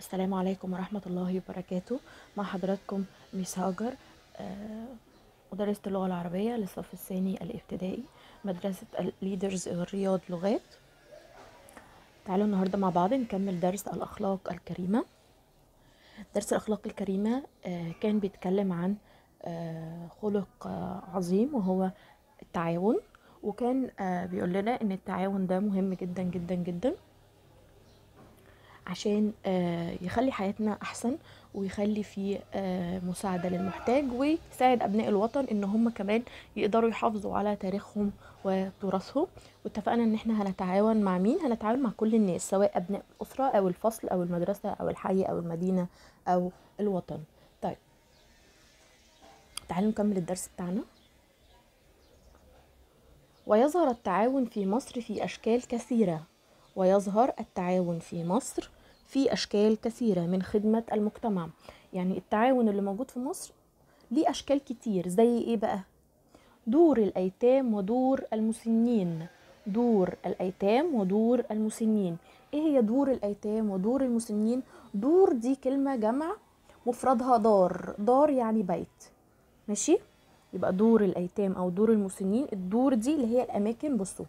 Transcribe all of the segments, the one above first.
السلام عليكم ورحمة الله وبركاته. مع حضراتكم Miss هاجر آه، مدرسة اللغة العربية للصف الثاني الابتدائي مدرسة الليدرز الرياض لغات تعالوا النهاردة مع بعض نكمل درس الأخلاق الكريمة. درس الأخلاق الكريمة آه، كان بيتكلم عن آه، خلق عظيم وهو التعاون وكان بيقول لنا إن التعاون ده مهم جدا جدا جدا. عشان آه، يخلي حياتنا أحسن ويخلي في آه، مساعدة للمحتاج ويساعد أبناء الوطن إن هم كمان يقدروا يحافظوا على تاريخهم وتراثهم. واتفقنا إن إحنا هنتعاون مع مين؟ هنتعاون مع كل الناس سواء أبناء الأسرة أو الفصل أو المدرسة أو الحي أو المدينة أو الوطن. طيب. تعالوا نكمل الدرس بتاعنا. ويظهر التعاون في مصر في أشكال كثيرة. ويظهر التعاون في مصر في أشكال كثيرة من خدمة المجتمع. يعني التعاون اللي موجود في مصر ليه أشكال كتير. زي إيه بقى؟ دور الأيتام ودور المسنين. دور الأيتام ودور المسنين. إيه هي دور الأيتام ودور المسنين؟ دور دي كلمة جمع مفردها دار. دار يعني بيت. ماشي؟ يبقى دور الأيتام أو دور المسنين الدور دي اللي هي الأماكن. بصوا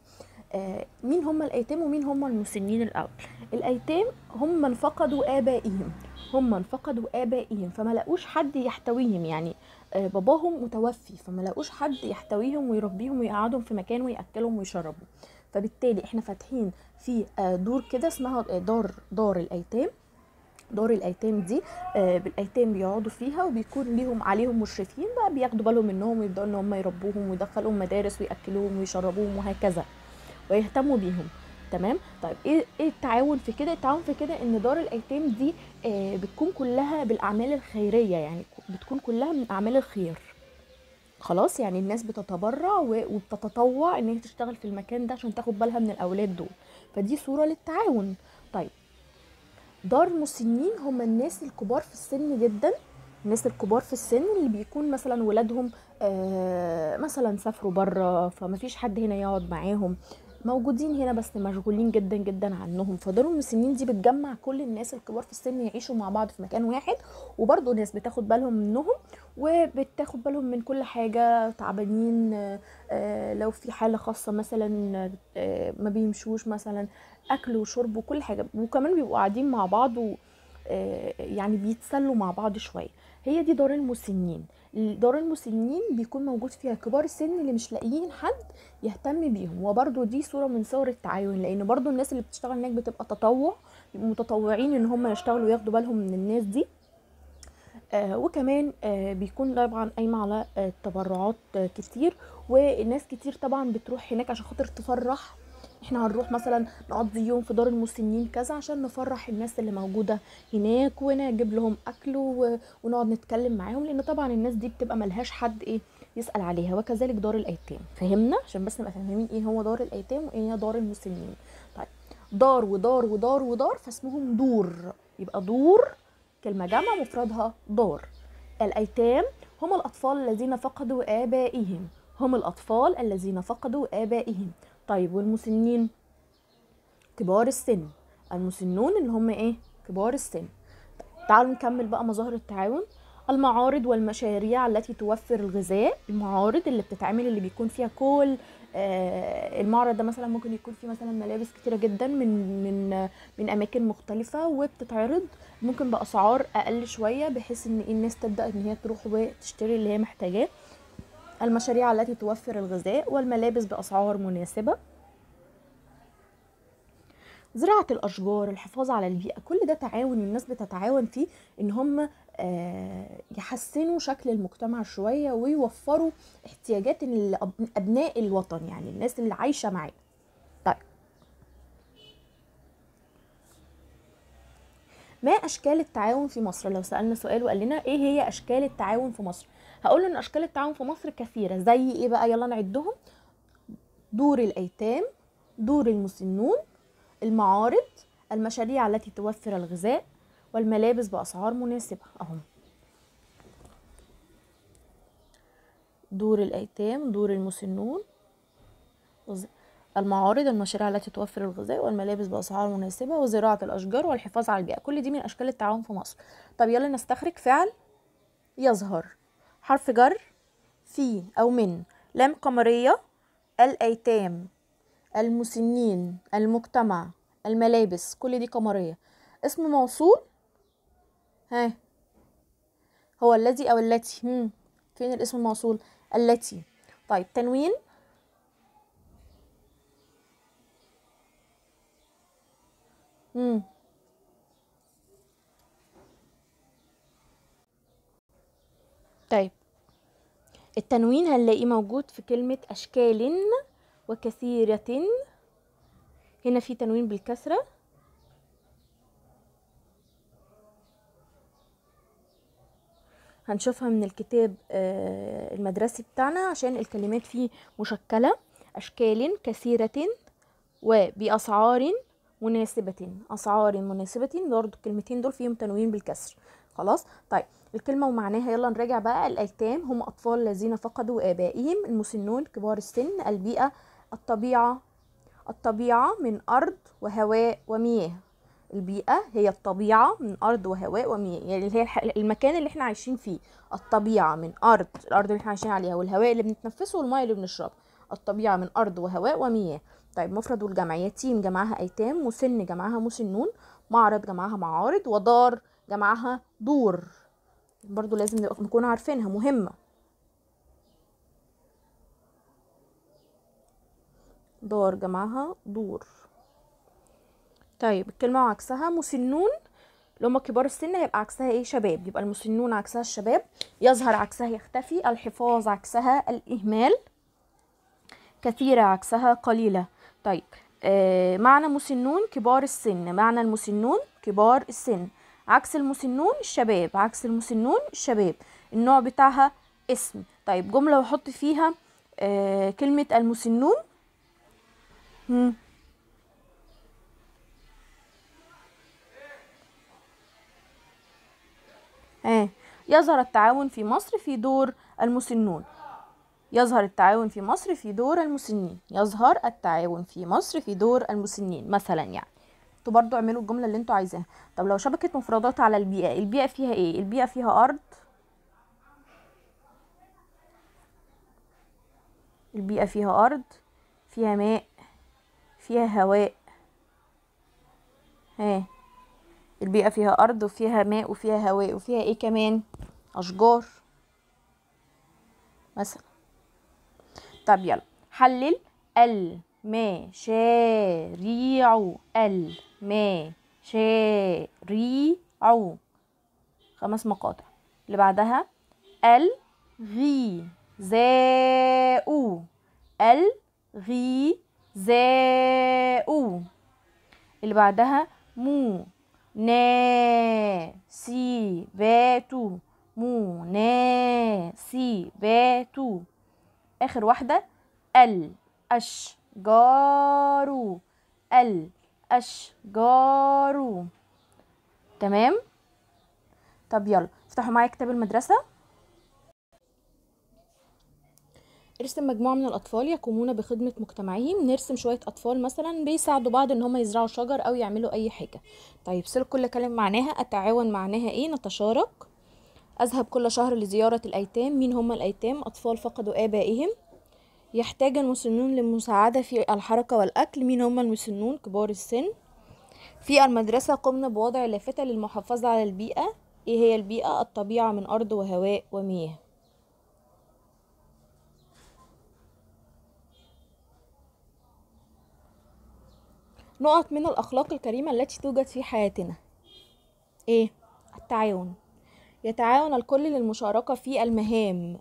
مين هم الأيتام ومين هم المسنين الأول؟ الأيتام هم من فقدوا آبائهم هم من فقدوا آبائهم فما لقوش حد يحتويهم يعني آه باباهم متوفي فما لقوش حد يحتويهم ويربيهم ويقعدهم في مكان ويأكلهم ويشربهم فبالتالي إحنا فاتحين في آه دور كده اسمها آه، دار دار الأيتام. دار الأيتام دي آه، بالأيتام بيقعدوا فيها وبيكون ليهم عليهم مشرفين بقى بياخدوا بالهم منهم ويبدأوا إن هم يربوهم ويدخلوهم مدارس ويأكلوهم ويشربوهم وهكذا. ويهتموا بيهم تمام؟ طيب إيه إيه التعاون في كده؟ التعاون في كده إن دار الأيتام دي آه، بتكون كلها بالأعمال الخيرية يعني بتكون كلها من أعمال الخير. خلاص؟ يعني الناس بتتبرع وبتتطوع إن هي تشتغل في المكان ده عشان تاخد بالها من الأولاد دول. فدي صورة للتعاون. طيب دار مسنين هم الناس الكبار في السن جدا الناس الكبار في السن اللي بيكون مثلا ولادهم آه مثلا سافروا بره فمفيش حد هنا يقعد معاهم. موجودين هنا بس مشغولين جدا جدا عنهم. فدار المسنين دي بتجمع كل الناس الكبار في السن يعيشوا مع بعض في مكان واحد وبرضه ناس بتاخد بالهم منهم وبتاخد بالهم من كل حاجة تعبانين آه، آه، لو في حالة خاصة مثلا آه، ما بيمشوش مثلا أكل وشرب وكل حاجة. وكمان بيبقوا قاعدين مع بعض و يعني بيتسلوا مع بعض شوية. هي دي دار المسنين. دار المسنين بيكون موجود فيها كبار السن اللي مش لاقيين حد يهتم بيهم. وبرضو دي صورة من صور التعاون لأن برضو الناس اللي بتشتغل هناك بتبقى تطوع متطوعين إن هم يشتغلوا وياخدوا بالهم من الناس دي. آه وكمان آه بيكون طبعا قايمة على آه تبرعات آه كتير. وناس كتير طبعا بتروح هناك عشان خاطر تفرح إحنا هنروح مثلا نقضي يوم في دار المسنين كذا عشان نفرح الناس اللي موجودة هناك ونجيب لهم أكل ونقعد نتكلم معاهم لأن طبعا الناس دي بتبقى ملهاش حد إيه يسأل عليها وكذلك دار الأيتام. فهمنا؟ عشان بس نبقى فاهمين إيه هو دار الأيتام وإيه هي دار المسنين. طيب دار ودار ودار ودار فاسمهم دور. يبقى دور كلمة جمع مفردها دار. الأيتام هم الأطفال الذين فقدوا آبائهم. هم الأطفال الذين فقدوا آبائهم. طيب والمسنين؟ كبار السن. المسنون اللي هم إيه؟ كبار السن. تعالوا نكمل بقى مظاهر التعاون. المعارض والمشاريع التي توفر الغذاء المعارض اللي بتتعمل اللي بيكون فيها كل آه، المعرض ده مثلا ممكن يكون فيه مثلا ملابس كتيرة جدا من من من أماكن مختلفة وبتتعرض. ممكن بأسعار أقل شوية بحيث إن الناس تبدأ إن هي تروح وتشتري اللي هي محتاجاه. المشاريع التي توفر الغذاء والملابس بأسعار مناسبة. زراعة الأشجار الحفاظ على البيئة كل ده تعاون الناس بتتعاون فيه إن هم آه، يحسنوا شكل المجتمع شوية ويوفروا احتياجات أبناء الوطن يعني الناس اللي عايشة معاه. طيب. ما أشكال التعاون في مصر؟ لو سألنا سؤال وقال لنا إيه هي أشكال التعاون في مصر؟ هقول إن أشكال التعاون في مصر كثيرة زي إيه بقى؟ يلا نعدهم. دور الأيتام دور المسنون المعارض المشاريع التي توفر الغذاء والملابس بأسعار مناسبة. أهم دور الأيتام دور المسنون المعارض المشاريع التي توفر الغذاء والملابس بأسعار مناسبة وزراعة الأشجار والحفاظ على البيئة. كل دي من أشكال التعاون في مصر. طب يلا نستخرج فعل يظهر. حرف جر في أو من. لام قمرية الأيتام المسنين المجتمع الملابس كل دي قمرية. اسم موصول؟ ها. هو الذي أو التي. هم. فين الاسم الموصول؟ التي. طيب تنوين؟ مم. طيب التنوين هنلاقيه موجود في كلمة أشكال وكثيرة. هنا في تنوين بالكسرة. هنشوفها من الكتاب آه، المدرسي بتاعنا عشان الكلمات فيه مشكلة. أشكال كثيرة وبأسعار مناسبة. أسعار مناسبة. برضه الكلمتين دول فيهم تنوين بالكسر. خلاص؟ طيب الكلمة ومعناها يلا نراجع بقى الأيتام هم أطفال الذين فقدوا آبائهم. المسنون كبار السن البيئة الطبيعة. الطبيعة من أرض وهواء ومياه. البيئة هي الطبيعة من أرض وهواء ومياه. يعني اللي هي المكان اللي إحنا عايشين فيه. الطبيعة من أرض الأرض اللي إحنا عايشين عليها والهواء اللي بنتنفسه والمياه اللي بنشربها. الطبيعة من أرض وهواء ومياه. طيب مفرد والجمع يتيم جمعها أيتام. مسن جمعها مسنون. معرض جمعها معارض. ودار جمعها دور. برضو لازم نكون عارفينها مهمة. دار جمعها دور. طيب الكلمة وعكسها مسنون. اللي هما كبار السن هيبقى عكسها إيه؟ شباب. يبقى المسنون عكسها الشباب يظهر عكسها يختفي الحفاظ عكسها الإهمال كثيرة عكسها قليلة. طيب آه معنى مسنون كبار السن. معنى المسنون كبار السن. عكس المسنون الشباب عكس المسنون الشباب النوع بتاعها اسم. طيب جملة وحط فيها آه كلمة المسنون مم. آه يظهر التعاون في مصر في دور المسنون يظهر التعاون في مصر في دور المسنين يظهر التعاون في مصر في دور المسنين مثلا يعني. أنتوا برضو اعملوا الجملة اللي أنتوا عايزاها. طب لو شبكة مفردات على البيئة البيئة فيها إيه؟ البيئة فيها أرض. البيئة فيها أرض فيها ماء فيها هواء. ها البيئة فيها أرض وفيها ماء وفيها هواء وفيها إيه كمان؟ أشجار مثلا. طب يلا. حلل المشاريع المشاريع. خمس مقاطع. اللي بعدها الغذاء. الغذاء. اللي بعدها مو ناسبات مناسبات. آخر واحدة الاشجار الاشجار تمام؟ طب يلا افتحوا معايا كتاب المدرسة. ارسم مجموعة من الأطفال يقومون بخدمة مجتمعهم. نرسم شوية أطفال مثلا بيساعدوا بعض إن هم يزرعوا شجر أو يعملوا أي حاجة. طيب سير كل كلمة معناها أتعاون معناها إيه؟ نتشارك. أذهب كل شهر لزيارة الأيتام. مين هم الأيتام؟ أطفال فقدوا آبائهم. يحتاج المسنون للمساعدة في الحركة والأكل. مين هم المسنون؟ كبار السن. في المدرسة قمنا بوضع لافتة للمحافظة على البيئة. إيه هي البيئة؟ الطبيعة من أرض وهواء ومياه. نقط من الأخلاق الكريمة التي توجد في حياتنا. إيه؟ التعاون. يتعاون الكل للمشاركة في المهام.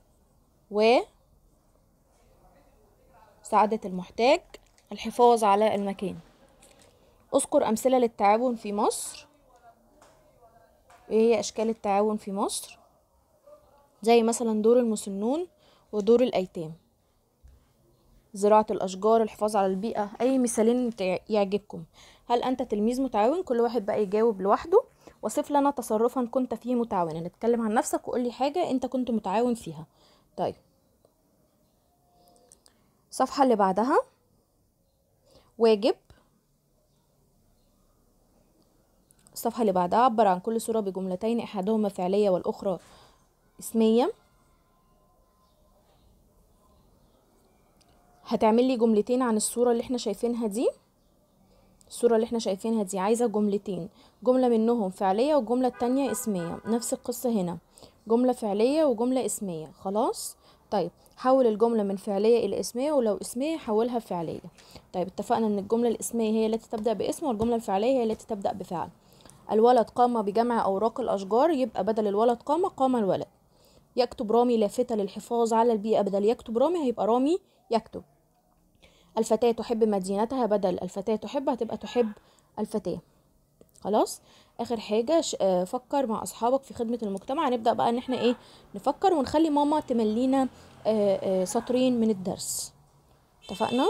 و سعادة المحتاج الحفاظ على المكان. أذكر أمثلة للتعاون في مصر. إيه هي أشكال التعاون في مصر؟ زي مثلا دور المسنون ودور الأيتام. زراعة الأشجار الحفاظ على البيئة أي مثالين يعجبكم. هل أنت تلميذ متعاون؟ كل واحد بقى يجاوب لوحده. وصف لنا تصرفا كنت فيه متعاونا. نتكلم عن نفسك وقول لي حاجة أنت كنت متعاون فيها. طيب. الصفحة اللي بعدها. واجب. الصفحة اللي بعدها عبر عن كل صورة بجملتين احدهما فعلية والأخرى اسمية. هتعمل لي جملتين عن الصورة اللي إحنا شايفينها دي. الصورة اللي إحنا شايفينها دي عايزة جملتين. جملة منهم فعلية والجملة التانية اسمية. نفس القصة هنا. جملة فعلية وجملة اسمية. خلاص؟ طيب حول الجملة من فعلية إلى اسمية ولو اسمية حولها فعلية. طيب اتفقنا إن الجملة الاسمية هي التي تبدأ باسم والجملة الفعلية هي التي تبدأ بفعل. الولد قام بجمع أوراق الأشجار يبقى بدل الولد قام قام الولد. يكتب رامي لافتة للحفاظ على البيئة. بدل يكتب رامي هيبقى رامي يكتب. الفتاة تحب مدينتها بدل الفتاة تحب هتبقى تحب الفتاة. خلاص. آخر حاجة ش- آه، فكر مع أصحابك في خدمة المجتمع. هنبدأ بقى إن إحنا إيه نفكر ونخلي ماما تملينا آه، آه، سطرين من الدرس. اتفقنا؟